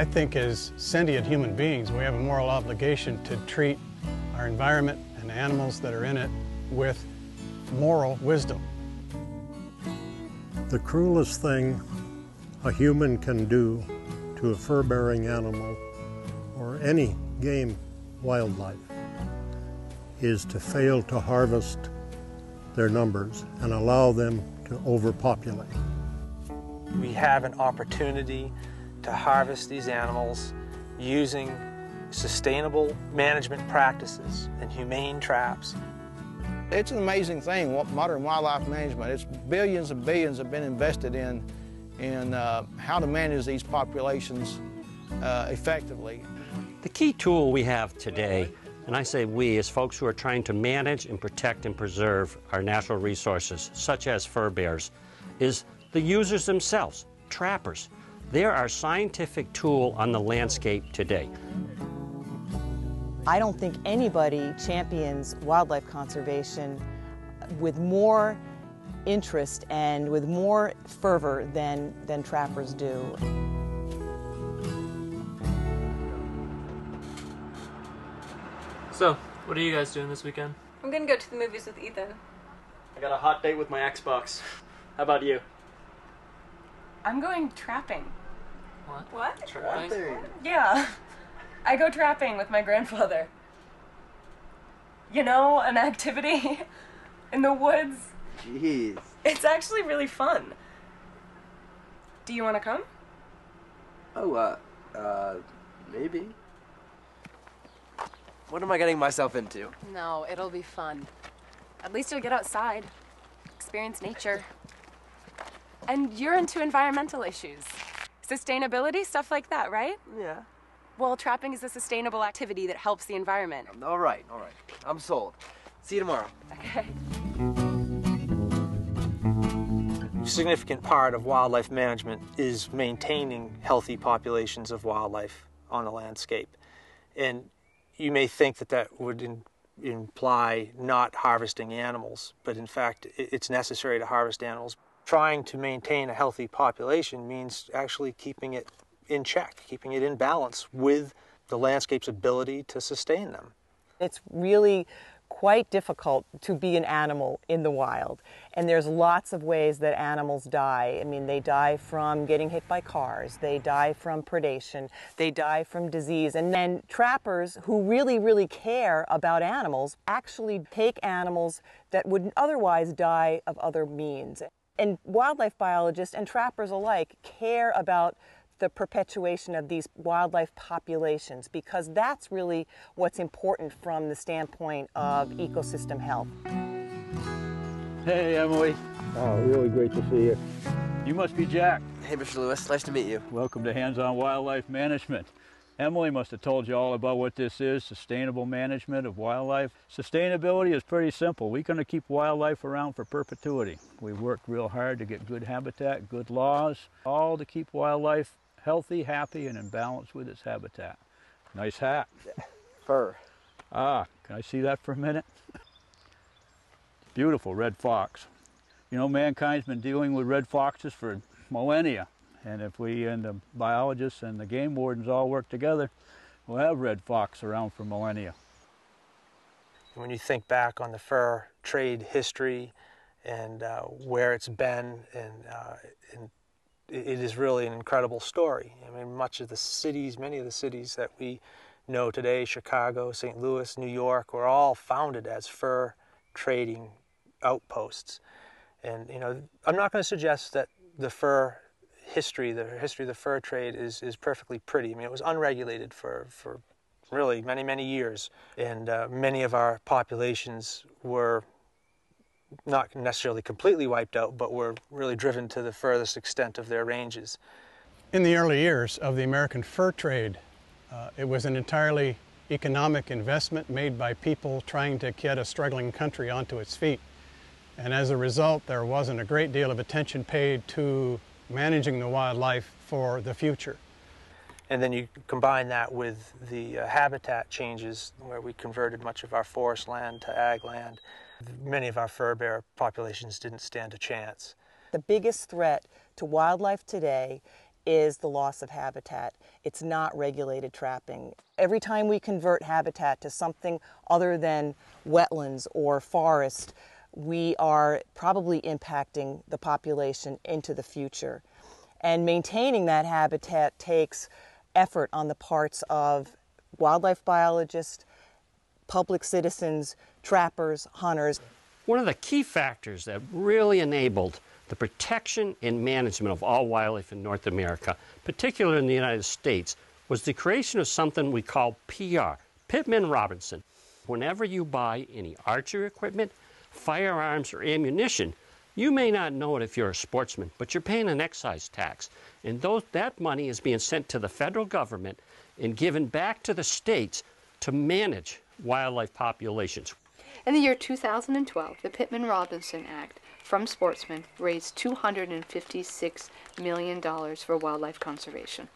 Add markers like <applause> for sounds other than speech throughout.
I think as sentient human beings, we have a moral obligation to treat our environment and animals that are in it with moral wisdom. The cruelest thing a human can do to a fur-bearing animal or any game wildlife is to fail to harvest their numbers and allow them to overpopulate. We have an opportunity to harvest these animals using sustainable management practices and humane traps. It's an amazing thing, what modern wildlife management. It's billions and billions have been invested in, in uh, how to manage these populations uh, effectively. The key tool we have today, and I say we, as folks who are trying to manage and protect and preserve our natural resources, such as fur bears, is the users themselves, trappers. They're our scientific tool on the landscape today. I don't think anybody champions wildlife conservation with more interest and with more fervor than, than trappers do. So, what are you guys doing this weekend? I'm gonna go to the movies with Ethan. I got a hot date with my Xbox. How about you? I'm going trapping. What? What? Trapping? Yeah. I go trapping with my grandfather. You know, an activity <laughs> in the woods. Jeez. It's actually really fun. Do you want to come? Oh, uh, uh, maybe. What am I getting myself into? No, it'll be fun. At least you'll get outside, experience nature. And you're into environmental issues. Sustainability, stuff like that, right? Yeah. Well, trapping is a sustainable activity that helps the environment. All right, all right. I'm sold. See you tomorrow. Okay. A significant part of wildlife management is maintaining healthy populations of wildlife on the landscape. And you may think that that would in, imply not harvesting animals, but in fact, it's necessary to harvest animals. Trying to maintain a healthy population means actually keeping it in check, keeping it in balance with the landscape's ability to sustain them. It's really quite difficult to be an animal in the wild. And there's lots of ways that animals die. I mean, they die from getting hit by cars, they die from predation, they die from disease. And then trappers who really, really care about animals actually take animals that would otherwise die of other means. And wildlife biologists and trappers alike care about the perpetuation of these wildlife populations because that's really what's important from the standpoint of ecosystem health. Hey, Emily. Oh, really great to see you. You must be Jack. Hey, Mr. Lewis. Nice to meet you. Welcome to Hands on Wildlife Management. Emily must have told you all about what this is, sustainable management of wildlife. Sustainability is pretty simple. We're going to keep wildlife around for perpetuity. We've worked real hard to get good habitat, good laws, all to keep wildlife healthy, happy, and in balance with its habitat. Nice hat. <laughs> Fur. Ah, can I see that for a minute? <laughs> Beautiful red fox. You know, mankind's been dealing with red foxes for millennia. And if we and the biologists and the game wardens all work together, we'll have red fox around for millennia. When you think back on the fur trade history and uh, where it's been, and, uh, and it is really an incredible story. I mean, much of the cities, many of the cities that we know today, Chicago, St. Louis, New York, were all founded as fur trading outposts. And, you know, I'm not going to suggest that the fur history, the history of the fur trade is, is perfectly pretty. I mean, it was unregulated for, for really many, many years. And uh, many of our populations were not necessarily completely wiped out, but were really driven to the furthest extent of their ranges. In the early years of the American fur trade, uh, it was an entirely economic investment made by people trying to get a struggling country onto its feet. And as a result, there wasn't a great deal of attention paid to managing the wildlife for the future. And then you combine that with the uh, habitat changes where we converted much of our forest land to ag land. Many of our fur bear populations didn't stand a chance. The biggest threat to wildlife today is the loss of habitat. It's not regulated trapping. Every time we convert habitat to something other than wetlands or forest, we are probably impacting the population into the future. And maintaining that habitat takes effort on the parts of wildlife biologists, public citizens, trappers, hunters. One of the key factors that really enabled the protection and management of all wildlife in North America, particularly in the United States, was the creation of something we call PR, Pittman Robertson. Whenever you buy any archery equipment, firearms, or ammunition, you may not know it if you're a sportsman, but you're paying an excise tax. And those, that money is being sent to the federal government and given back to the states to manage wildlife populations. In the year 2012, the Pittman Robertson Act from sportsmen raised $256 million for wildlife conservation.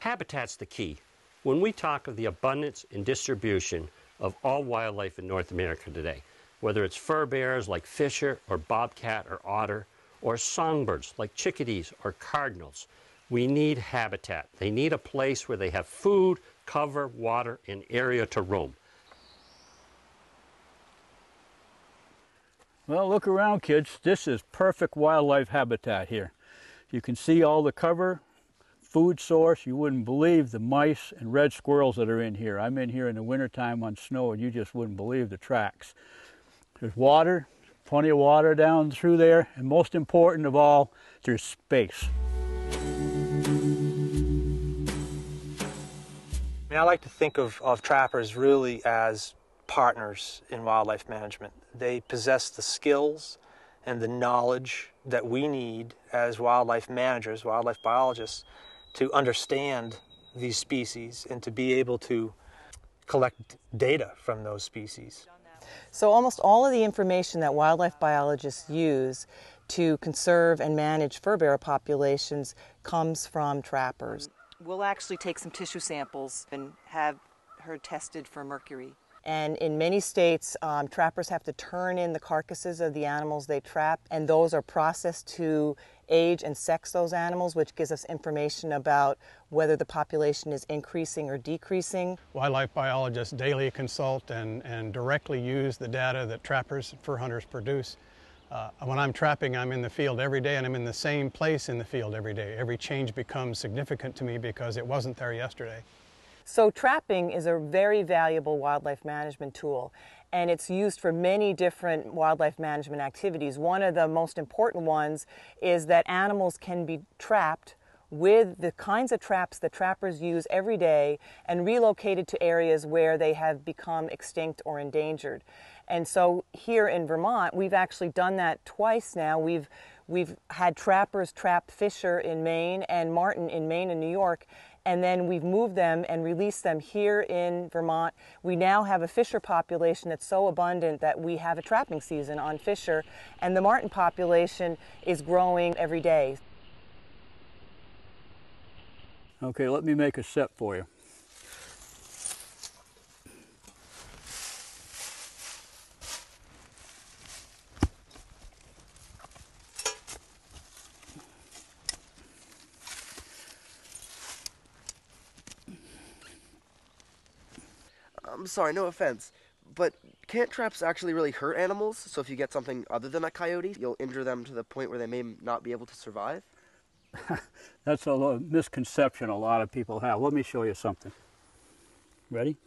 Habitat's the key. When we talk of the abundance and distribution of all wildlife in North America today, whether it's fur bears like fisher or bobcat or otter, or songbirds like chickadees or cardinals, we need habitat. They need a place where they have food, cover, water, and area to roam. Well, look around, kids. This is perfect wildlife habitat here. You can see all the cover, food source. You wouldn't believe the mice and red squirrels that are in here. I'm in here in the wintertime on snow, and you just wouldn't believe the tracks. There's water, plenty of water down through there, and most important of all, there's space. I, mean, I like to think of, of trappers really as partners in wildlife management. They possess the skills and the knowledge that we need as wildlife managers, wildlife biologists, to understand these species and to be able to collect data from those species. So almost all of the information that wildlife biologists use to conserve and manage fur bear populations comes from trappers. We'll actually take some tissue samples and have her tested for mercury. And in many states, um, trappers have to turn in the carcasses of the animals they trap, and those are processed to age and sex those animals, which gives us information about whether the population is increasing or decreasing. Wildlife biologists daily consult and, and directly use the data that trappers and fur hunters produce. Uh, when I'm trapping, I'm in the field every day and I'm in the same place in the field every day. Every change becomes significant to me because it wasn't there yesterday. So trapping is a very valuable wildlife management tool and it's used for many different wildlife management activities. One of the most important ones is that animals can be trapped with the kinds of traps that trappers use every day and relocated to areas where they have become extinct or endangered. And so here in Vermont, we've actually done that twice now. We've we've had trappers trap fisher in Maine and marten in Maine and New York, and then we've moved them and released them here in Vermont. We now have a fisher population that's so abundant that we have a trapping season on fisher, and the marten population is growing every day. Okay, let me make a set for you. I'm sorry, no offense, but can't traps actually really hurt animals? So if you get something other than a coyote, you'll injure them to the point where they may not be able to survive? <laughs> That's a misconception a lot of people have. Let me show you something. Ready?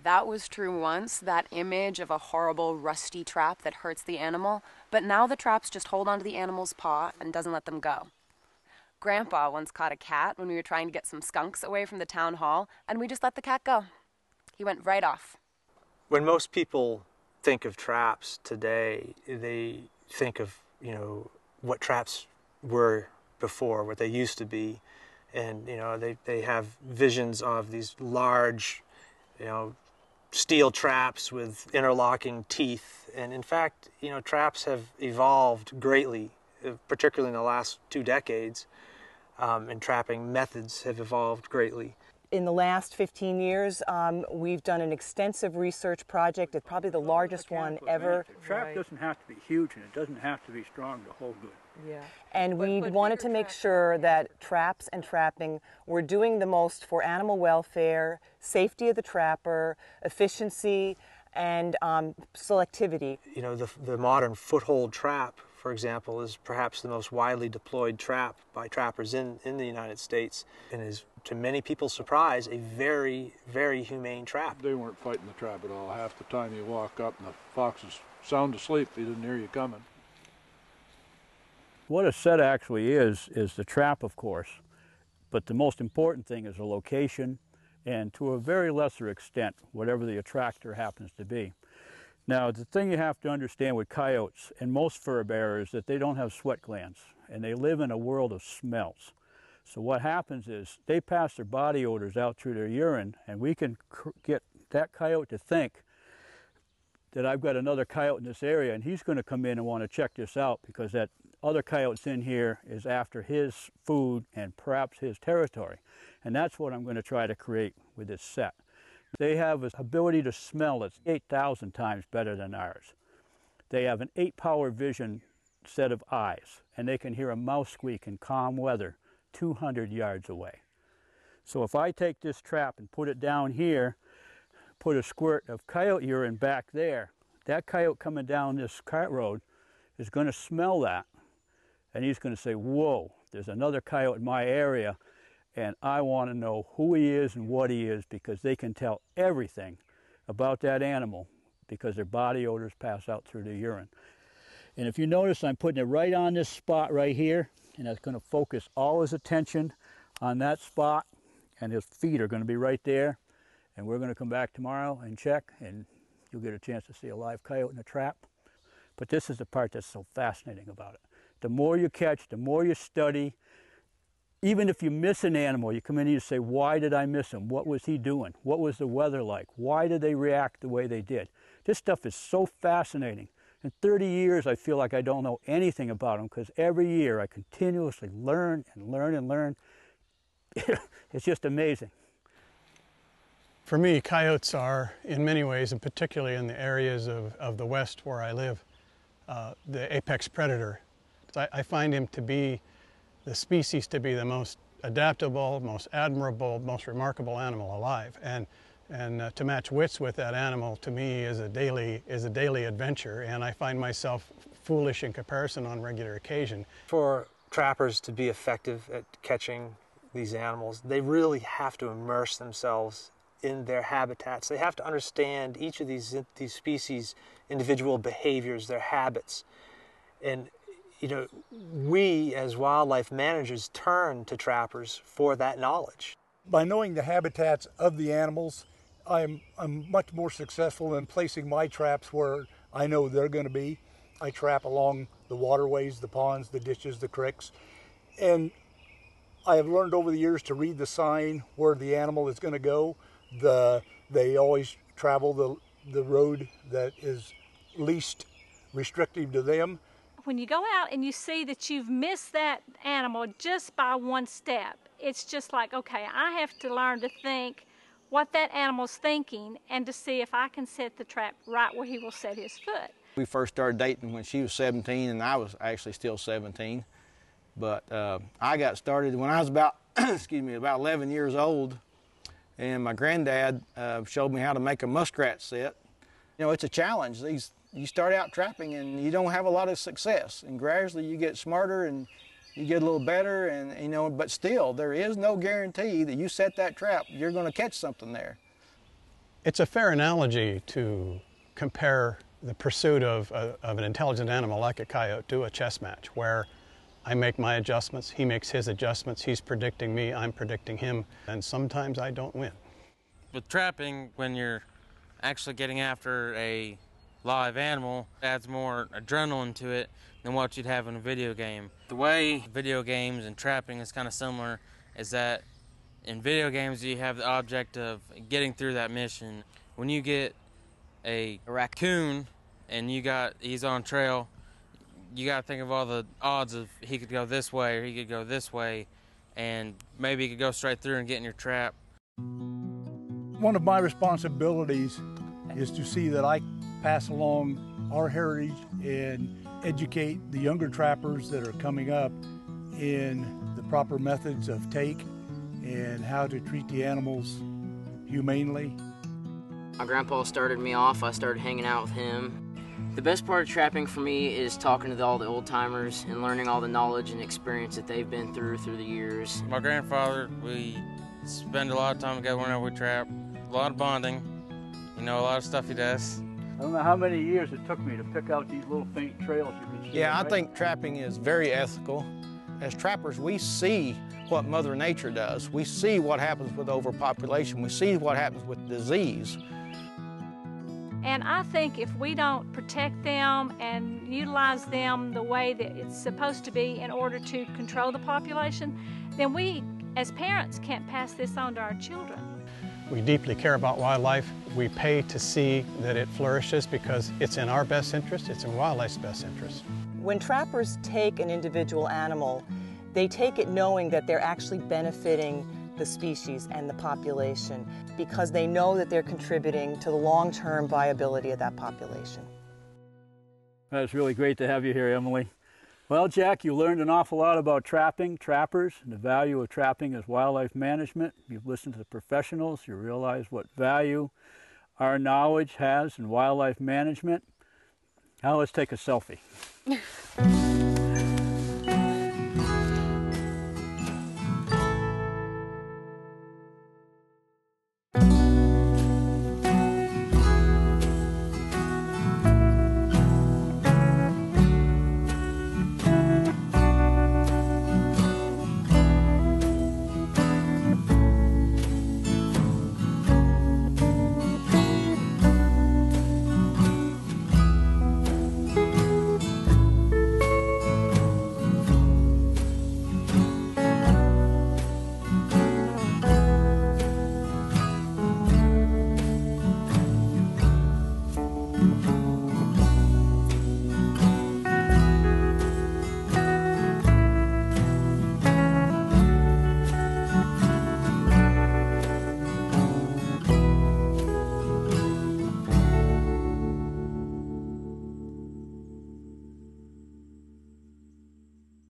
That was true once, that image of a horrible rusty trap that hurts the animal, but now the traps just hold onto the animal's paw and doesn't let them go. Grandpa once caught a cat when we were trying to get some skunks away from the town hall, and we just let the cat go. He went right off. When most people think of traps today, they think of, you know, what traps were before, what they used to be. And, you know, they, they have visions of these large, you know, steel traps with interlocking teeth. And in fact, you know, traps have evolved greatly, uh, particularly in the last two decades, um, and trapping methods have evolved greatly. in the last 15 years, um, we've done an extensive research project. It's probably the largest one ever. The trap doesn't have to be huge and it doesn't have to be strong to hold good. Yeah. And we wanted to make sure that traps and trapping were doing the most for animal welfare, safety of the trapper, efficiency, and um, selectivity. You know, the, the modern foothold trap, for example, is perhaps the most widely deployed trap by trappers in, in the United States and is, to many people's surprise, a very, very humane trap. They weren't fighting the trap at all. Half the time you walk up and the fox is sound asleep, he didn't hear you coming. What a set actually is, is the trap, of course, but the most important thing is the location and to a very lesser extent, whatever the attractor happens to be. Now, the thing you have to understand with coyotes and most fur bearers is that they don't have sweat glands and they live in a world of smells. So what happens is they pass their body odors out through their urine and we can get that coyote to think that I've got another coyote in this area and he's going to come in and want to check this out because that other coyotes in here is after his food and perhaps his territory. And that's what I'm going to try to create with this set. They have an ability to smell that's 8,000 times better than ours. They have an eight power vision set of eyes and they can hear a mouse squeak in calm weather 200 yards away. So if I take this trap and put it down here, put a squirt of coyote urine back there, that coyote coming down this cart road is going to smell that and he's going to say, whoa, there's another coyote in my area and I want to know who he is and what he is because they can tell everything about that animal because their body odors pass out through the urine. And if you notice, I'm putting it right on this spot right here, and that's going to focus all his attention on that spot, and his feet are going to be right there. And we're going to come back tomorrow and check, and you'll get a chance to see a live coyote in a trap. But this is the part that's so fascinating about it. The more you catch, the more you study, even if you miss an animal, you come in and you say, why did I miss him? What was he doing? What was the weather like? Why did they react the way they did? This stuff is so fascinating. In 30 years, I feel like I don't know anything about them because every year I continuously learn and learn and learn. <laughs> it's just amazing. For me, coyotes are, in many ways, and particularly in the areas of, of the West where I live, uh, the apex predator. I, I find him to be the species to be the most adaptable, most admirable, most remarkable animal alive. And, and uh, to match wits with that animal to me is a, daily, is a daily adventure, and I find myself foolish in comparison on regular occasion. For trappers to be effective at catching these animals, they really have to immerse themselves in their habitats. They have to understand each of these, these species' individual behaviors, their habits. And you know, we as wildlife managers turn to trappers for that knowledge. By knowing the habitats of the animals, I'm, I'm much more successful in placing my traps where I know they're going to be. I trap along the waterways, the ponds, the ditches, the creeks. And I have learned over the years to read the sign where the animal is going to go. The, they always travel the, the road that is least restrictive to them when you go out and you see that you've missed that animal just by one step, it's just like, okay, I have to learn to think what that animal's thinking and to see if I can set the trap right where he will set his foot. We first started dating when she was 17 and I was actually still 17. But uh, I got started when I was about, <clears throat> excuse me, about 11 years old. And my granddad uh, showed me how to make a muskrat set. You know, it's a challenge. These you start out trapping and you don't have a lot of success and gradually you get smarter and you get a little better and you know but still there is no guarantee that you set that trap you're going to catch something there it's a fair analogy to compare the pursuit of, uh, of an intelligent animal like a coyote to a chess match where I make my adjustments, he makes his adjustments, he's predicting me, I'm predicting him, and sometimes I don't win. With trapping, when you're actually getting after a live animal adds more adrenaline to it than what you'd have in a video game. The way video games and trapping is kind of similar is that in video games you have the object of getting through that mission. When you get a, raccoon and you got he's on trail, you got to think of all the odds of he could go this way or he could go this way and maybe he could go straight through and get in your trap One of my responsibilities is to see that I pass along our heritage and educate the younger trappers that are coming up in the proper methods of take and how to treat the animals humanely. My grandpa started me off. I started hanging out with him. The best part of trapping for me is talking to all the old timers and learning all the knowledge and experience that they've been through through the years. My grandfather, we spend a lot of time together whenever we trap. A lot of bonding. You know, a lot of stuff he does. I don't know how many years it took me to pick out these little faint trails you can see. Yeah, I right? think trapping is very ethical. As trappers, we see what Mother Nature does. We see what happens with overpopulation. We see what happens with disease. And I think if we don't protect them and utilize them the way that it's supposed to be in order to control the population, then we as parents can't pass this on to our children. We deeply care about wildlife. We pay to see that it flourishes because it's in our best interest, it's in wildlife's best interest. When trappers take an individual animal, they take it knowing that they're actually benefiting the species and the population because they know that they're contributing to the long-term viability of that population. That's really great to have you here, Emily. Well, Jack, you learned an awful lot about trapping, trappers, and the value of trapping as wildlife management. You've listened to the professionals. You realize what value our knowledge has in wildlife management. Now let's take a selfie. <laughs>